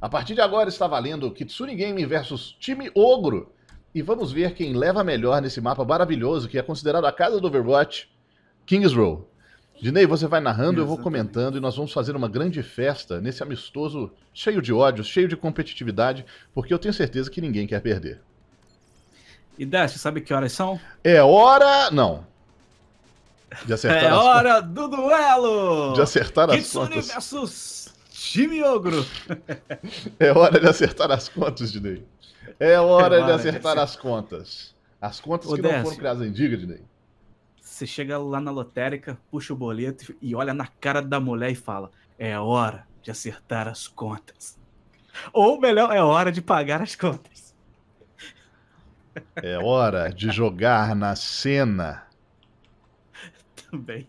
A partir de agora está valendo Kitsune Game versus Time Ogro. E vamos ver quem leva melhor nesse mapa maravilhoso, que é considerado a casa do Overwatch, Kings Row. Dinei, você vai narrando, eu vou comentando e nós vamos fazer uma grande festa nesse amistoso cheio de ódio, cheio de competitividade, porque eu tenho certeza que ninguém quer perder. E Dash, sabe que horas são? É hora. Não. De acertar é hora contas. do duelo! De acertar Kitsune as contas. versus Time Ogro. é hora de acertar as contas, Dinei. É hora, é hora de acertar de as contas. As contas que não foram criadas em diga, Dinei. Você chega lá na lotérica, puxa o boleto e olha na cara da mulher e fala: É hora de acertar as contas. Ou melhor, é hora de pagar as contas. É hora de jogar na cena. Também.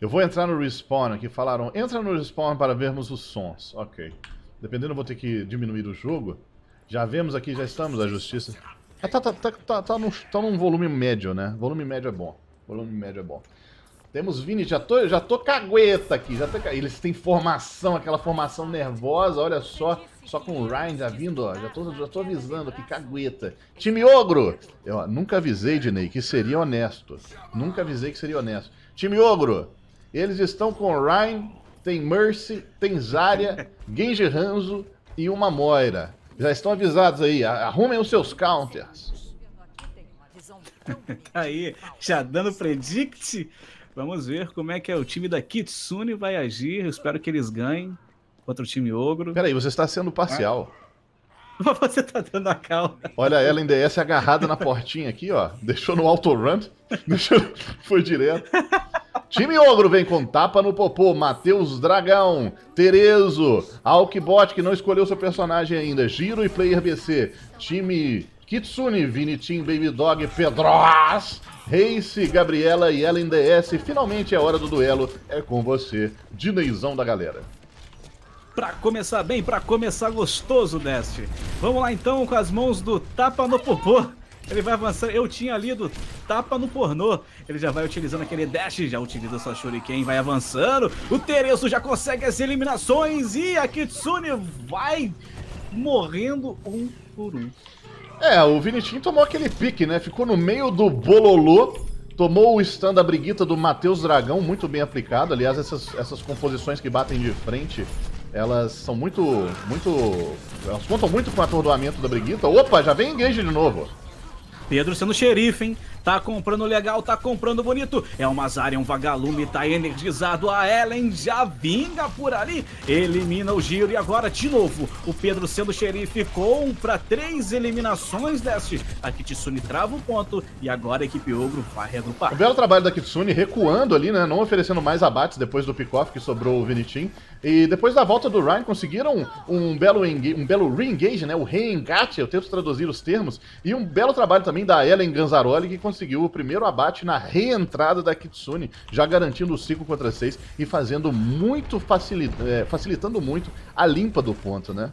Eu vou entrar no respawn aqui. Falaram, entra no respawn para vermos os sons. Ok. Dependendo, eu vou ter que diminuir o jogo. Já vemos aqui, já estamos, a justiça. Ah, tá, tá, tá, tá, tá, num, tá num volume médio, né? Volume médio é bom. Volume médio é bom. Temos Vini, já tô, já tô cagueta aqui. Já tô, eles têm formação, aquela formação nervosa, olha só. Só com o Ryan já vindo, ó. Já tô, já tô avisando aqui, cagueta. Time Ogro! Eu ó, nunca avisei, Dinei, que seria honesto. Nunca avisei que seria honesto. Time Ogro! Eles estão com o Ryan, tem Mercy, tem Zarya, Genji Hanzo e uma Moira. Já estão avisados aí, arrumem os seus counters. tá aí, já dando predict. Vamos ver como é que é o time da Kitsune vai agir. Eu espero que eles ganhem contra o time Ogro. Peraí, você está sendo parcial. Você tá dando a calma. Olha ela em DS agarrada na portinha aqui, ó. Deixou no auto run. Deixou... Foi direto. Time Ogro vem com tapa no popô, Matheus Dragão, Terezo, Alkbot, que não escolheu seu personagem ainda, Giro e Player BC, time Kitsune, Vinitim, Baby Dog, Pedros, Race, Gabriela e Ellen DS. Finalmente é hora do duelo, é com você, Dineizão da galera. Pra começar bem, pra começar gostoso, Deste. Vamos lá então com as mãos do tapa no popô. Ele vai avançando. Eu tinha lido tapa no pornô. Ele já vai utilizando aquele dash, já utiliza sua shuriken, vai avançando. O Tereso já consegue as eliminações e a Kitsune vai morrendo um por um. É, o Vinitinho tomou aquele pique, né? Ficou no meio do bololô. Tomou o stand da briguita do Matheus Dragão, muito bem aplicado. Aliás, essas, essas composições que batem de frente, elas são muito. muito. Elas contam muito com o atordoamento da briguita. Opa, já vem engage de novo. Pedro sendo xerife, hein? Tá comprando legal, tá comprando bonito. É o Mazari, um vagalume, tá energizado. A Ellen já vinga por ali. Elimina o giro e agora de novo. O Pedro sendo xerife compra três eliminações deste. A Kitsune trava o ponto e agora a equipe Ogro vai reagrupar. O belo trabalho da Kitsune recuando ali, né? Não oferecendo mais abates depois do pick-off que sobrou o Vinitin. E depois da volta do Ryan conseguiram um belo, um belo re-engage, né? O re-engate, eu tento traduzir os termos. E um belo trabalho também da Ellen Ganzaroli que conseguiu o primeiro abate na reentrada da Kitsune, já garantindo o 5 contra 6 e fazendo muito facilitando, é, facilitando muito a limpa do ponto, né?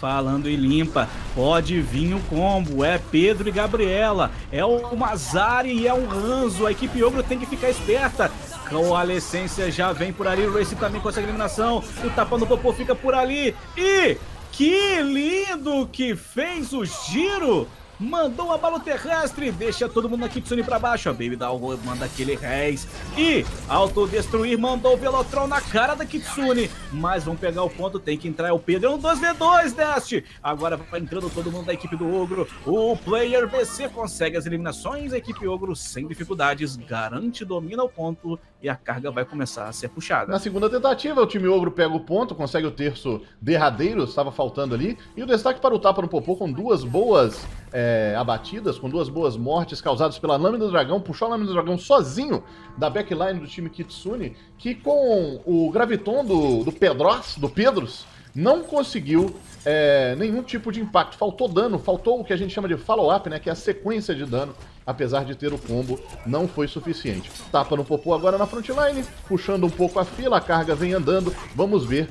Falando em limpa, pode vir o combo. É Pedro e Gabriela. É o Mazari e é o Ranzo. A equipe Ogro tem que ficar esperta. Com a Essência já vem por ali. O Race também consegue eliminação. O tapa no popô fica por ali. E que lindo que fez o giro mandou uma bala terrestre, deixa todo mundo na Kitsune pra baixo. A Baby Doll manda aquele res e autodestruir, mandou o Velotron na cara da Kitsune. Mas vão pegar o ponto, tem que entrar é o Pedro. É um 2v2, Dest. Agora vai entrando todo mundo da equipe do Ogro. O player BC consegue as eliminações. A equipe Ogro sem dificuldades, garante, domina o ponto e a carga vai começar a ser puxada. Na segunda tentativa, o time Ogro pega o ponto, consegue o terço derradeiro, estava faltando ali. E o destaque para o Tapa no Popô com duas boas é, abatidas, com duas boas mortes causadas pela Lâmina do Dragão. Puxou a Lâmina do Dragão sozinho da backline do time Kitsune, que com o graviton do, do Pedros, do Pedros, não conseguiu é, nenhum tipo de impacto. Faltou dano, faltou o que a gente chama de follow-up, né? Que é a sequência de dano apesar de ter o combo, não foi suficiente. Tapa no Popô agora na frontline, puxando um pouco a fila, a carga vem andando. Vamos ver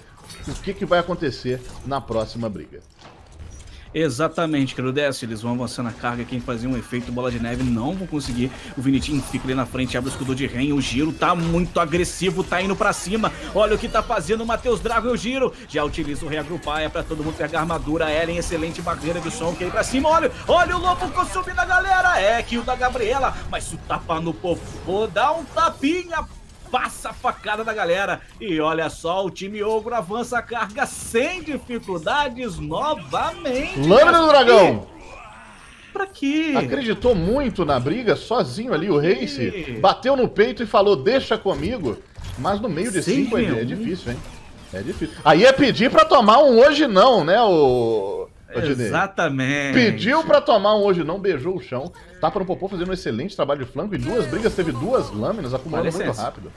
o que, que vai acontecer na próxima briga. Exatamente, querido Desce, eles vão avançando a carga, quem fazia um efeito bola de neve não vão conseguir. O Vinitinho fica ali na frente, abre o escudo de rei, o giro tá muito agressivo, tá indo pra cima. Olha o que tá fazendo o Matheus Drago e o giro. Já utiliza o reagrupar, é pra todo mundo pegar armadura. Ellen, excelente barreira de som, que aí pra cima. Olha, olha o lobo consumindo a galera. É que o da Gabriela, mas se o tapa no popô, dá um tapinha passa a facada da galera. E olha só, o time ogro avança a carga sem dificuldades novamente. Lâmina do dragão! Pra quê? Acreditou muito na briga, sozinho ali, o Race bateu no peito e falou, deixa comigo. Mas no meio de Sim, cinco é, é difícil, hein? É difícil. Aí é pedir pra tomar um hoje não, né, o... Exatamente. Pediu pra tomar um hoje não, beijou o chão. Tapa no Popô fazendo um excelente trabalho de flanco. E duas brigas, teve duas lâminas, acumulando muito rápido.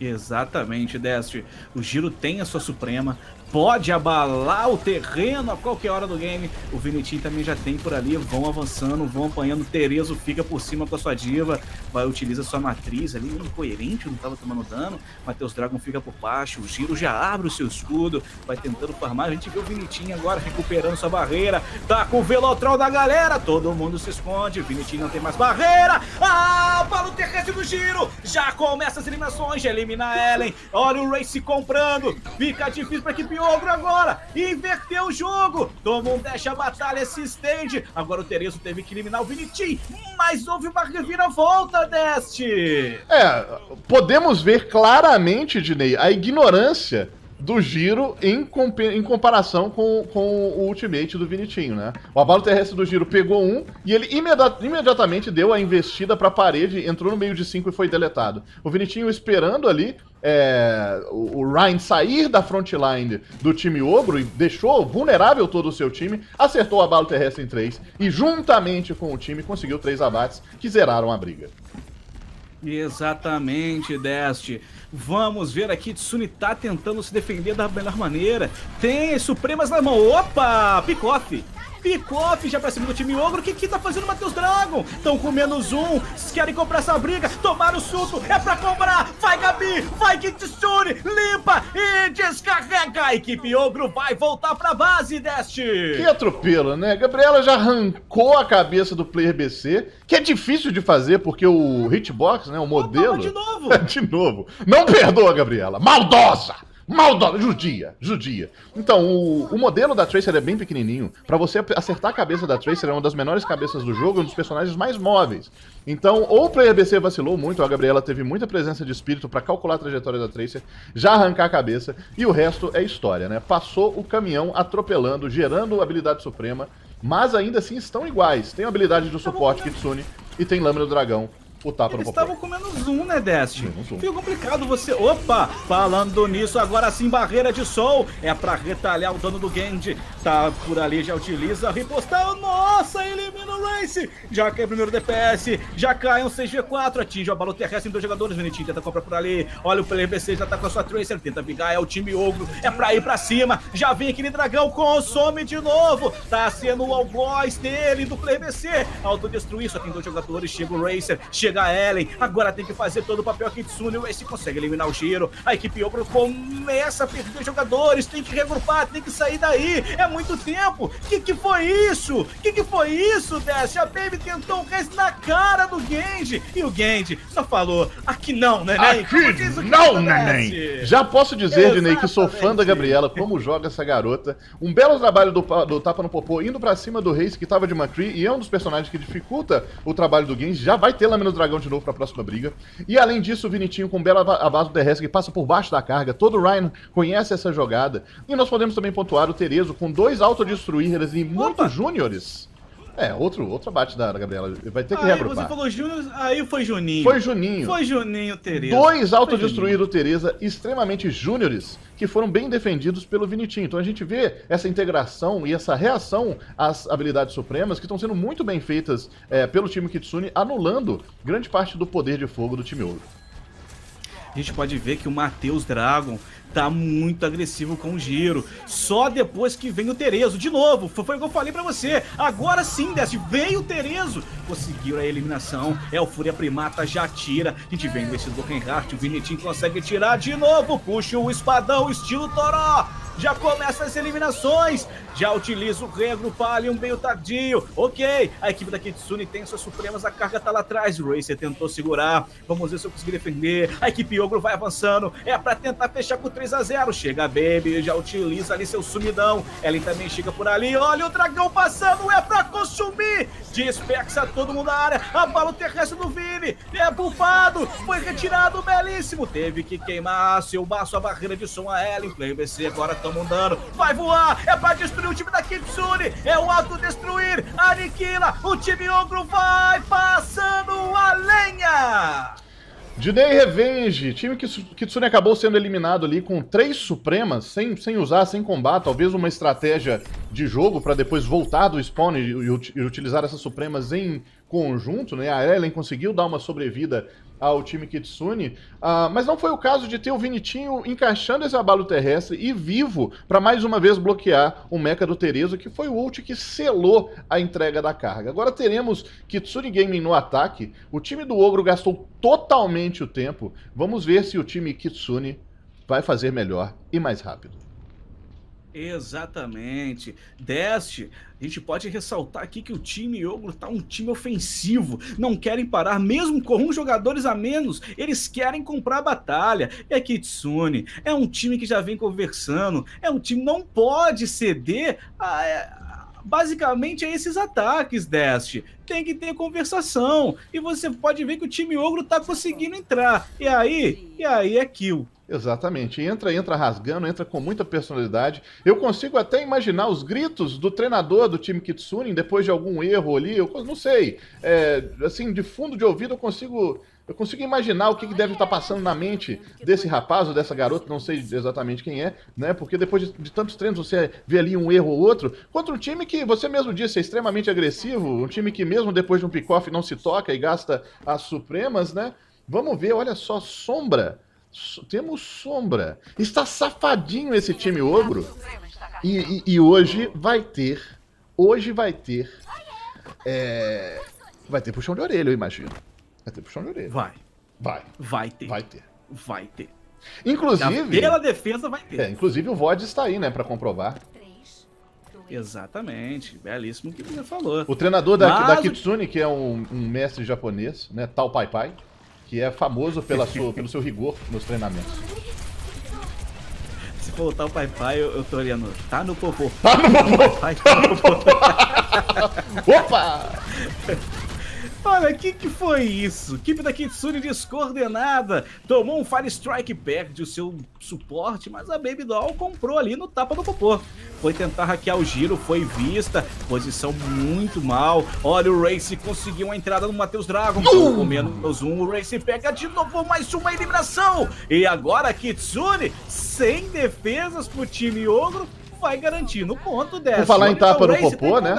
Exatamente, Destry. O Giro tem a sua Suprema, pode abalar o terreno a qualquer hora do game. O Vinitinho também já tem por ali, vão avançando, vão apanhando. Terezo fica por cima com a sua diva, vai utiliza sua matriz ali, incoerente, não estava tomando dano. Matheus Dragon fica por baixo, o Giro já abre o seu escudo, vai tentando farmar. A gente vê o Vinitinho agora recuperando sua barreira, tá com o Velotrol da galera, todo mundo se esconde, Vinitinho não tem mais barreira. Ah, para o terrestre do Giro, já começa as eliminações, já elimina a Ellen. Olha o Race comprando, fica difícil para equipe ogro agora. Inverteu o jogo. Tomou um dash, a batalha se estende. Agora o Terezo teve que eliminar o Vinitim. Mas houve uma reviravolta, Deste. É, podemos ver claramente, Dinei, a ignorância do Giro em, em comparação com, com o ultimate do Vinitinho, né? O abalo terrestre do Giro pegou um e ele imediat, imediatamente deu a investida para a parede, entrou no meio de cinco e foi deletado. O Vinitinho esperando ali é, o, Ryan sair da frontline do time Ogro e deixou vulnerável todo o seu time, acertou o abalo terrestre em três e juntamente com o time conseguiu três abates que zeraram a briga. Exatamente, Deste. Vamos ver aqui, Tsuni tá tentando se defender da melhor maneira. Tem as supremas na mão. Opa! Picoff! Picoff já pra cima do time ogro. O que que tá fazendo o Matheus Dragon? Estão com menos um. Querem comprar essa briga. Tomaram o susto. É pra comprar. Vai, Gabi. Vai, Kitsune. Limpa e descarrega. A equipe ogro vai voltar pra base, Deste. Que atropelo, né? Gabriela já arrancou a cabeça do player BC, que é difícil de fazer porque o hitbox, né, o modelo... Opa, de novo. de novo. Não perdoa, Gabriela. Maldosa. Maldosa, judia, judia. Então, o, o, modelo da Tracer é bem pequenininho. Para você acertar a cabeça da Tracer, é uma das menores cabeças do jogo, um dos personagens mais móveis. Então, ou o player BC vacilou muito, a Gabriela teve muita presença de espírito para calcular a trajetória da Tracer, já arrancar a cabeça, e o resto é história, né? Passou o caminhão atropelando, gerando habilidade suprema, mas ainda assim estão iguais. Tem a habilidade do suporte Kitsune e tem Lâmina do Dragão o tapa Eles estavam com menos um, né, Dest? Fica complicado você... Opa! Falando nisso, agora sim, barreira de sol. É pra retalhar o dano do Genji. Tá por ali, já utiliza. Ripostar. Nossa, elimina o Race. Já cai o primeiro DPS. Já cai um 6v4. Atinge o balo terrestre em dois jogadores. Vinitinho tenta comprar por ali. Olha o player BC, já tá com a sua Tracer. Tenta vingar, é o time ogro. É pra ir pra cima. Já vem aquele dragão, consome de novo. Tá sendo o all dele, do player BC. Autodestruir, só tem dois jogadores. Chega o Racer. Chega chega a Ellen, agora tem que fazer todo o papel Kitsune, o Ace consegue eliminar o Giro, a equipe Ogro começa a perder jogadores, tem que regrupar, tem que sair daí, é muito tempo, que que foi isso? Que que foi isso, Dash? A Baby tentou um resto na cara do Genji, e o Genji só falou, aqui não, neném. Aqui não, neném. Já posso dizer, Dinei, que sou fã da Gabriela, como joga essa garota, um belo trabalho do, do Tapa no Popô, indo pra cima do Reis, que tava de McCree, e é um dos personagens que dificulta o trabalho do Genji, já vai ter Lâmina do dragão de novo para a próxima briga. E além disso, o Vinitinho com bela base do terrestre que passa por baixo da carga. Todo o Ryan conhece essa jogada. E nós podemos também pontuar o Terezo com dois autodestruíres e muitos júniores é, outro, outro abate da Gabriela. Vai ter que aí reagrupar. você falou Júnior, aí foi Juninho. Foi Juninho. Foi Juninho, Tereza. Dois autodestruídos Tereza, extremamente júniores, que foram bem defendidos pelo Vinitinho. Então a gente vê essa integração e essa reação às habilidades supremas que estão sendo muito bem feitas é, pelo time Kitsune, anulando grande parte do poder de fogo do time Ouro. A gente pode ver que o Matheus Dragon tá muito agressivo com o giro. Só depois que vem o Terezo. De novo, foi o que eu falei pra você. Agora sim, Desce, veio o Terezo. Conseguiu a eliminação. É o Fúria Primata, já tira. A gente vem esse do Reinhardt, o Vinitinho consegue tirar de novo. Puxa o espadão, estilo Toró. Já começa as eliminações. Já utiliza o reagrupar ali um meio tardio. Ok, a equipe da Kitsune tem suas supremas, a carga tá lá atrás. O Racer tentou segurar. Vamos ver se eu consegui defender. A equipe Ogro vai avançando. É para tentar fechar com 3 a 0 Chega a Baby, já utiliza ali seu sumidão. Ellen também chega por ali. Olha o dragão passando, é para consumir. Dispersa todo mundo na área. Abala o terrestre do Vini. É bufado. Foi retirado, belíssimo. Teve que queimar seu baço, a barreira de som a Ellen. Play BC agora tomando dano. Vai voar. É para destruir o time da Kitsune. É o autodestruir. Aniquila. O time ogro vai passando a lenha. Dinei Revenge, time que Kitsune acabou sendo eliminado ali com três supremas, sem, sem usar, sem combate, talvez uma estratégia de jogo para depois voltar do spawn e, e, e, utilizar essas supremas em conjunto, né? A Ellen conseguiu dar uma sobrevida ao time Kitsune, uh, mas não foi o caso de ter o Vinitinho encaixando esse abalo terrestre e vivo para mais uma vez bloquear o mecha do Terezo, que foi o ult que selou a entrega da carga. Agora teremos Kitsune Gaming no ataque, o time do Ogro gastou totalmente o tempo, vamos ver se o time Kitsune vai fazer melhor e mais rápido. Exatamente. Deste, a gente pode ressaltar aqui que o time Ogro tá um time ofensivo. Não querem parar, mesmo com um jogadores a menos. Eles querem comprar a batalha. E a Kitsune é um time que já vem conversando. É um time que não pode ceder a, é, basicamente a esses ataques, Deste. Tem que ter conversação. E você pode ver que o time Ogro tá conseguindo entrar. E aí, e aí é kill. Exatamente. Entra, entra rasgando, entra com muita personalidade. Eu consigo até imaginar os gritos do treinador do time Kitsune depois de algum erro ali. Eu não sei. É, assim, de fundo de ouvido eu consigo. Eu consigo imaginar o que, que deve estar passando na mente desse rapaz ou dessa garota, não sei exatamente quem é, né? Porque depois de, de tantos treinos você vê ali um erro ou outro, contra um time que você mesmo disse é extremamente agressivo, um time que mesmo depois de um pick-off não se toca e gasta as supremas, né? Vamos ver, olha só, sombra temos sombra. Está safadinho esse time ogro. E, e, e hoje vai ter. Hoje vai ter. É, vai ter puxão de orelha, eu imagino. Vai ter puxão de orelha. Vai. Vai. Vai ter. Vai ter. Vai ter. Inclusive. Pela defesa vai ter. É, inclusive o VOD está aí, né, para comprovar. Exatamente, belíssimo que você falou. O treinador da, da Kitsune, que é um, um mestre japonês, né, Tal Pai Pai que é famoso pela sua, pelo seu rigor nos treinamentos. Se voltar o Pai Pai, eu, eu tô olhando. Tá no popô. Tá no popô! Tá no popô! Opa! Olha, o que, que foi isso? Equipe da Kitsune descoordenada. Tomou um Fire Strike perde o seu suporte, mas a Baby Doll comprou ali no tapa do popô. Foi tentar hackear o giro, foi vista. Posição muito mal. Olha, o Race conseguiu uma entrada no Matheus Dragon. Uh! Com menos um, o Race pega de novo mais uma eliminação. E agora a Kitsune, sem defesas pro time Ogro, vai garantir no ponto dessa. Vou falar em tapa no popô, né?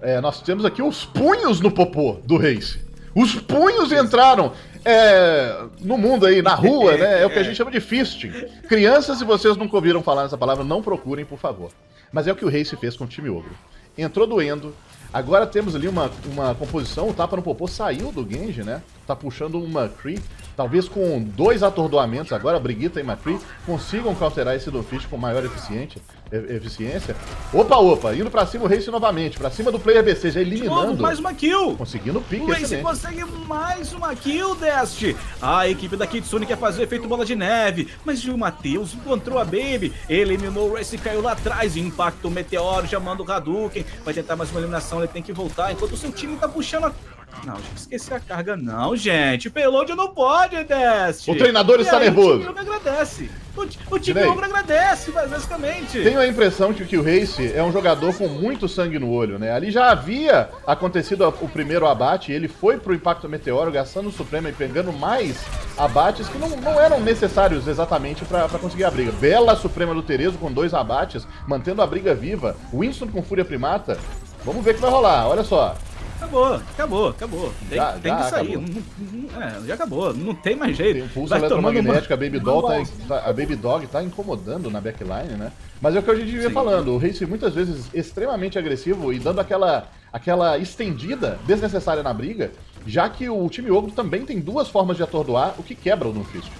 É, nós temos aqui os punhos no popô do Race. Os punhos entraram é, no mundo aí, na rua, né? É o que a gente chama de fisting. Crianças, se vocês nunca ouviram falar nessa palavra, não procurem, por favor. Mas é o que o Race fez com o time Ogro. Entrou doendo. Agora temos ali uma, uma composição, o tapa no popô saiu do Genji, né? Tá puxando uma Cree. Talvez com dois atordoamentos agora, Brigitte e McCree, consigam counterar esse Dofish com maior eficiência eficiência. Opa, opa, indo pra cima o Race novamente, pra cima do player BC, já eliminando. Novo, mais uma kill. Conseguindo o pique, O Race consegue mais uma kill, Dest. A equipe da Kitsune quer fazer efeito bola de neve, mas o Matheus encontrou a Baby, eliminou o Race, caiu lá atrás, impacto o meteoro, chamando o Hadouken, vai tentar mais uma eliminação, ele tem que voltar, enquanto o seu time tá puxando a não, esqueci a carga não, gente. Payload não pode, Dest. O treinador e está aí, nervoso. O time agradece. O, o time Ogro agradece, basicamente. Tenho a impressão de que o Race é um jogador com muito sangue no olho, né? Ali já havia acontecido o primeiro abate, ele foi pro Impacto Meteoro, gastando o Supremo e pegando mais abates que não, não eram necessários exatamente para conseguir a briga. Bela Suprema do Terezo com dois abates, mantendo a briga viva. Winston com Fúria Primata. Vamos ver o que vai rolar, olha só. Acabou, acabou, acabou. Tem, já, tem já que sair. Não, não, é, já acabou, não tem mais jeito. Tem um pulso eletromagnético, a Baby, Doll tá, tá, a Baby Dog tá incomodando na backline, né? Mas é o que a gente vinha falando, o Race muitas vezes extremamente agressivo e dando aquela, aquela estendida desnecessária na briga, já que o time Ogro também tem duas formas de atordoar, o que quebra o Nufist.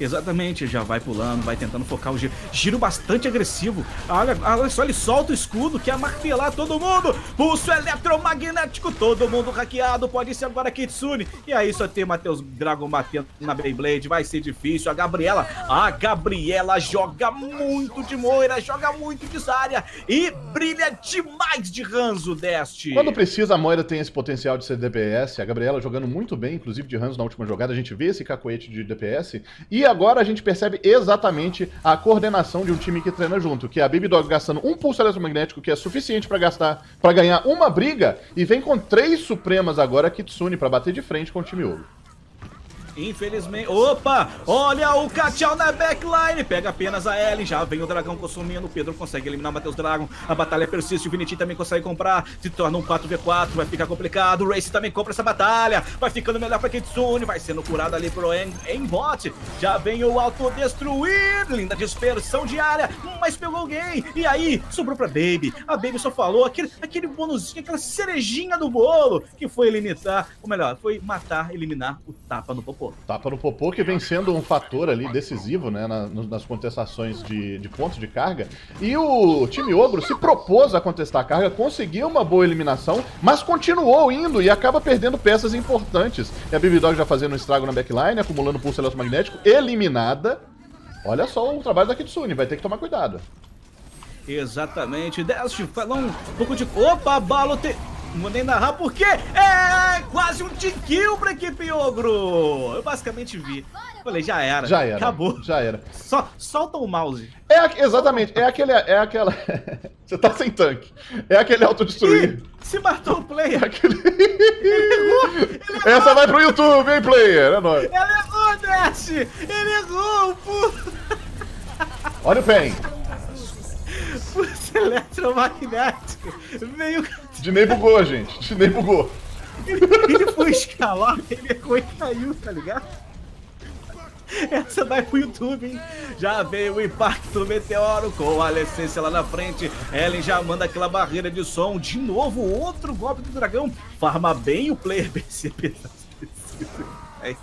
Exatamente, já vai pulando, vai tentando focar o giro. Giro bastante agressivo. Olha, olha só, ele solta o escudo, quer martelar todo mundo. Pulso eletromagnético, todo mundo hackeado. Pode ser agora Kitsune. E aí só tem Matheus Dragon batendo na Beyblade. Vai ser difícil. A Gabriela, a Gabriela joga muito de Moira, joga muito de Zarya e brilha demais de Ranzo deste. Quando precisa, a Moira tem esse potencial de ser DPS. A Gabriela jogando muito bem, inclusive de Ranzo na última jogada. A gente vê esse cacoete de DPS. E agora a gente percebe exatamente a coordenação de um time que treina junto, que é a Baby Dog gastando um pulso eletromagnético, que é suficiente para gastar, para ganhar uma briga, e vem com três Supremas agora, Kitsune, para bater de frente com o time Ouro. Infelizmente. Opa! Olha o Cachau na backline. Pega apenas a Ellen. Já vem o dragão consumindo. O Pedro consegue eliminar o Matheus Dragon. A batalha persiste. O Vinitin também consegue comprar. Se torna um 4v4. Vai ficar complicado. O Race também compra essa batalha. Vai ficando melhor pra Kitsune. Vai sendo curado ali pro Embot. Já vem o autodestruir. Linda dispersão de área. Mas pegou alguém. E aí, sobrou pra Baby. A Baby só falou aquele, aquele bônusinho, aquela cerejinha do bolo. Que foi limitar. Ou melhor, foi matar, eliminar o tapa no popô. Popô. Tapa no Popô, que vem sendo um fator ali decisivo, né, na, nas contestações de, de pontos de carga. E o time Ogro se propôs a contestar a carga, conseguiu uma boa eliminação, mas continuou indo e acaba perdendo peças importantes. E a Bibidog já fazendo um estrago na backline, acumulando pulso eletromagnético, eliminada. Olha só o trabalho da Kitsune, vai ter que tomar cuidado. Exatamente. Dash falou um pouco de... Opa, Balo tem... Não vou nem narrar porque é quase um tiquinho pra equipe Ogro. Eu basicamente vi. Falei, já era. Já era. Acabou. Já era. Só, solta o mouse. É, exatamente. É aquele. É aquela. Você tá sem tanque. É aquele autodestruir. Se matou o player. É aquele... Ele errou, ele errou. Essa vai pro YouTube, hein, player? É nóis. Ele errou, Dash. Ele errou, pô. Olha o pen. Pulso eletromagnético. Veio. Dinei bugou, gente. Dinei bugou. Ele, foi escalar, ele errou e caiu, tá ligado? Essa vai pro YouTube, hein? Já veio o impacto do meteoro com a licença lá na frente. Ellen já manda aquela barreira de som. De novo, outro golpe do dragão. Farma bem o player BCP. É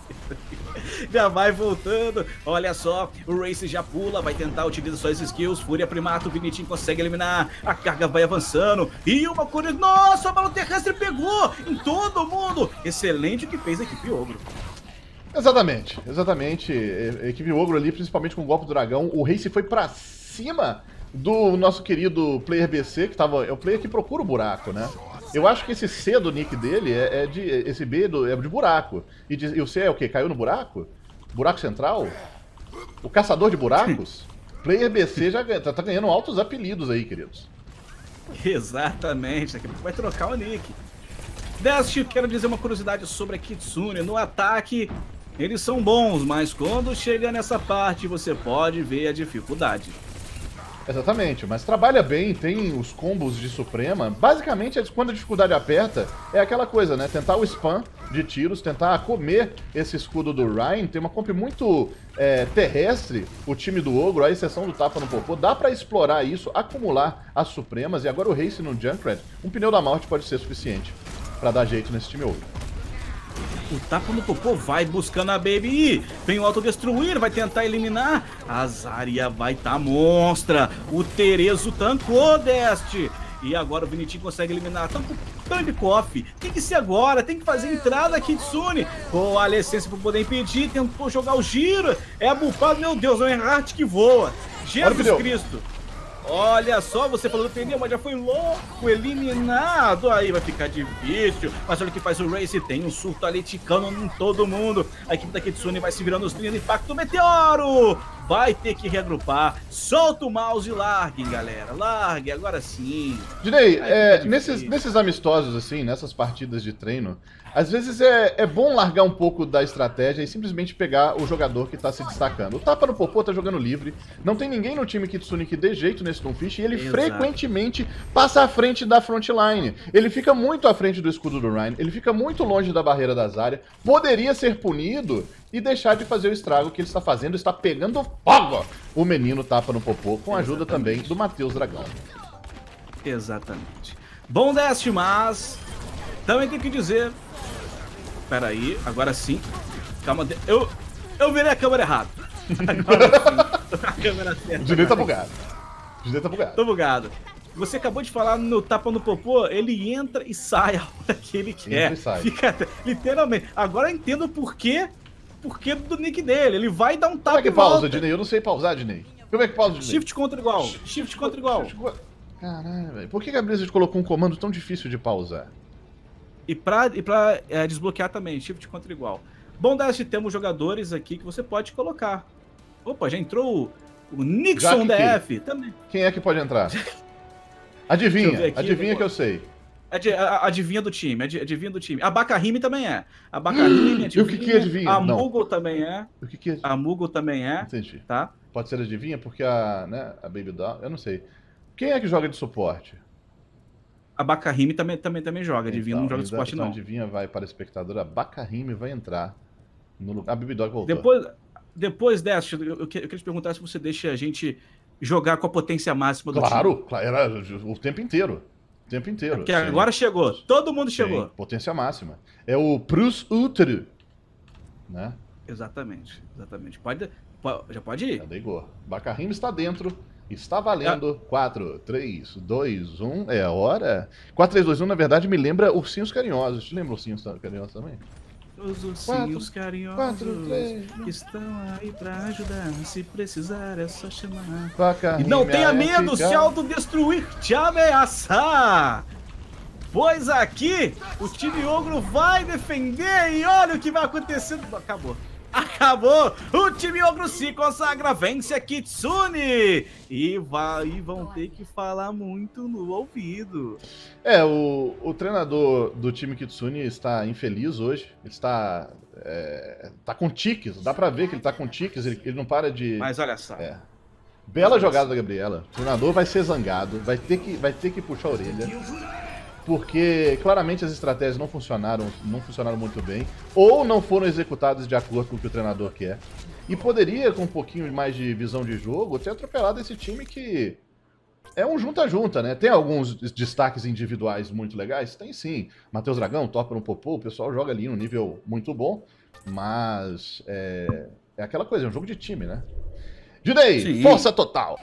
já vai voltando. Olha só, o Race já pula, vai tentar utilizar suas skills. Fúria Primato, o Vinitin consegue eliminar. A carga vai avançando. E uma cura. Nossa, a bala terrestre pegou em todo mundo. Excelente o que fez a equipe Ogro. Exatamente, exatamente. A equipe Ogro ali, principalmente com o golpe do dragão. O Race foi para cima do nosso querido player BC, que tava, é o player que procura o buraco, né? Eu acho que esse C do nick dele é, é de. Esse B do, é de buraco. E, de, e, o C é o quê? Caiu no buraco? Buraco central? O caçador de buracos? Player BC já tá, tá, ganhando altos apelidos aí, queridos. Exatamente, daqui a pouco vai trocar o nick. Dest, quero dizer uma curiosidade sobre a Kitsune. No ataque, eles são bons, mas quando chega nessa parte, você pode ver a dificuldade. Exatamente, mas trabalha bem, tem os combos de Suprema. Basicamente, quando a dificuldade aperta, é aquela coisa, né? Tentar o spam de tiros, tentar comer esse escudo do Ryan. Tem uma comp muito é, terrestre, o time do Ogro, a exceção do tapa no popô. Dá para explorar isso, acumular as Supremas. E agora o Race no Junkrat, um pneu da morte pode ser suficiente para dar jeito nesse time Ogro. O tapa no popô vai buscando a Baby. Vem o autodestruir, vai tentar eliminar. A Zarya vai tá monstra. O Terezo tancou deste. E agora o Vinitin consegue eliminar. Tanto Coffee. Tem que ser agora, tem que fazer entrada Kitsune. Com a licença para poder impedir, tentou jogar o giro. É a bufada, meu Deus, é um Enhart que voa. Jesus Cristo. Olha só, você falou do pneu, mas já foi louco, eliminado. Aí vai ficar difícil. Mas olha o que faz o Race, tem um surto ali ticando em todo mundo. A equipe da Kitsune vai se virando os trilhos impacto meteoro. Vai ter que reagrupar. Solta o mouse e largue, galera. Largue, agora sim. Dinei, é, nesses, nesses amistosos, assim, nessas partidas de treino, às vezes é, é bom largar um pouco da estratégia e simplesmente pegar o jogador que tá se destacando. O Tapa no Popô tá jogando livre, não tem ninguém no time Kitsune que dê jeito nesse Stonfish e ele Exato. frequentemente passa à frente da frontline. Ele fica muito à frente do escudo do Ryan, ele fica muito longe da barreira das áreas, poderia ser punido e deixar de fazer o estrago que ele está fazendo, está pegando fogo o menino Tapa no Popô, com a ajuda Exatamente. também do Matheus Dragão. Exatamente. Bom deste, mas também tem que dizer Pera aí, agora sim. Calma, eu, eu virei a câmera errado. Agora sim. câmera certa. O tá bugado. O Dinei tá bugado. Tô bugado. Você acabou de falar no tapa no popô, ele entra e sai a hora que ele quer. Entra e sai. Fica, literalmente. Agora eu entendo por quê, por quê do nick dele. Ele vai dar um tapa Como é que pausa, Dinei? Eu não sei pausar, Dinei. Como é que pausa, Dinei? Shift contra igual. Shift contra igual. Caralho, velho. Por que a Blizzard colocou um comando tão difícil de pausar? E pra, e pra é, desbloquear também, shift contra igual. Bom, Dash, temos jogadores aqui que você pode colocar. Opa, já entrou o Nixon DF também. Quem é que pode entrar? Adivinha, aqui, adivinha que eu sei. Adivinha do time, adivinha do time. A Bacarrime também é. A Bacarrime, adivinha. E o que que adivinha? A Mugo também é. O que que é? A Mugo também é. Entendi. Tá? Pode ser adivinha porque a, né, a Baby Doll, eu não sei. Quem é que joga de suporte? A Bacarime também, também, também joga. Adivinha então, não joga de suporte, então, não. Adivinha vai para a espectadora. A Bacarime vai entrar no lugar. A Baby Dog voltou. Depois, depois dessa, eu, eu queria te perguntar se você deixa a gente jogar com a potência máxima do claro, time. Claro, era o tempo inteiro. Tempo inteiro. Porque agora chegou. Todo mundo chegou. Sim, potência máxima. É o Prus Ultra. Né? Exatamente, exatamente. Pode, pode, já pode ir. Já Igor. Bacarrim está dentro. Está valendo. 4, 3, 2, 1. É a hora. 4, 3, 2, 1, na verdade, me lembra Ursinhos Carinhosos. Te lembra Ursinhos Carinhosos também? Os ursinhos quatro, carinhosos quatro, três, estão aí pra ajudar. Se precisar é só chamar. E não tenha medo, se autodestruir, te ameaçar. Pois aqui o time ogro vai defender e olha o que vai acontecer. Acabou. Acabou! O time ogro se consagra, vence a Kitsune! E, vai, e vão ter que falar muito no ouvido. É, o, o treinador do time Kitsune está infeliz hoje. Ele está. É, tá com tiques, dá pra ver que ele tá com tiques, ele, ele não para de. Mas olha só. É. Bela jogada da Gabriela. O treinador vai ser zangado, vai ter que, vai ter que puxar a orelha porque claramente as estratégias não funcionaram, não funcionaram muito bem, ou não foram executadas de acordo com o que o treinador quer. E poderia, com um pouquinho mais de visão de jogo, ter atropelado esse time que é um junta-junta, né? Tem alguns destaques individuais muito legais? Tem sim. Matheus Dragão, topa no Popô, o pessoal joga ali no nível muito bom, mas é, é aquela coisa, é um jogo de time, né? Judei, força total!